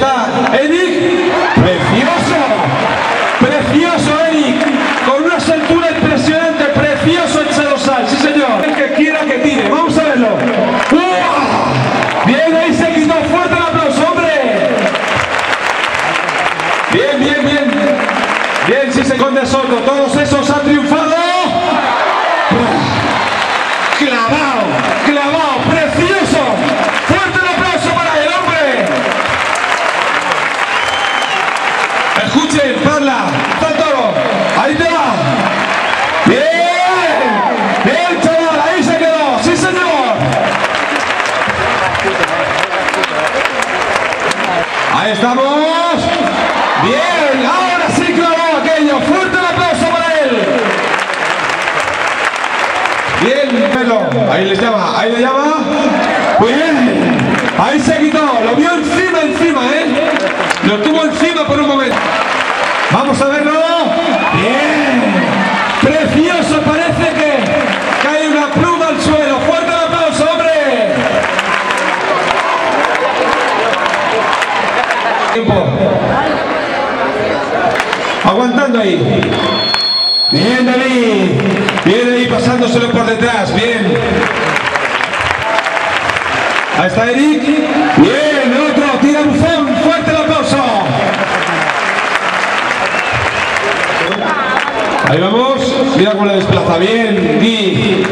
Está Eric. Precioso. Precioso, Eric. Con una altura impresionante. Precioso el Sedosal. Sí, señor. El que quiera que tire. Vamos a verlo. ¡Uah! Bien, ahí se quitó. Fuerte el aplauso, hombre. Bien, bien, bien. Bien, sí se Conde Soto. Todos esos Toro. Ahí te va. Bien, bien, chaval, ahí se quedó. Sí, señor. Ahí estamos. Bien, ahora sí clavó aquello. Fuerte el aplauso para él. Bien, pelo. Ahí les llama, ahí le llama. Muy bien. Ahí se A. Bien. Precioso. Parece que cae una pluma al suelo. Fuerte el aplauso, hombre. Tiempo. Aguantando ahí. Bien, David. Bien ahí pasándoselo por detrás. Bien. Ahí está Eric. Bien, Ahí vamos. Mira cómo le desplaza bien. Gui.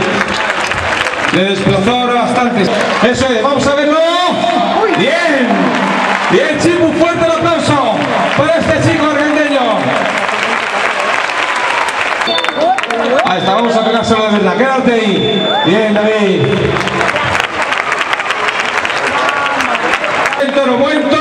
Le desplazó ahora bastante. Eso es. Vamos a verlo. Bien. Bien, Chip. Un fuerte el aplauso para este chico argentino. Ahí está. Vamos a pegárselo de verdad. Quédate ahí. Bien, David. Toro.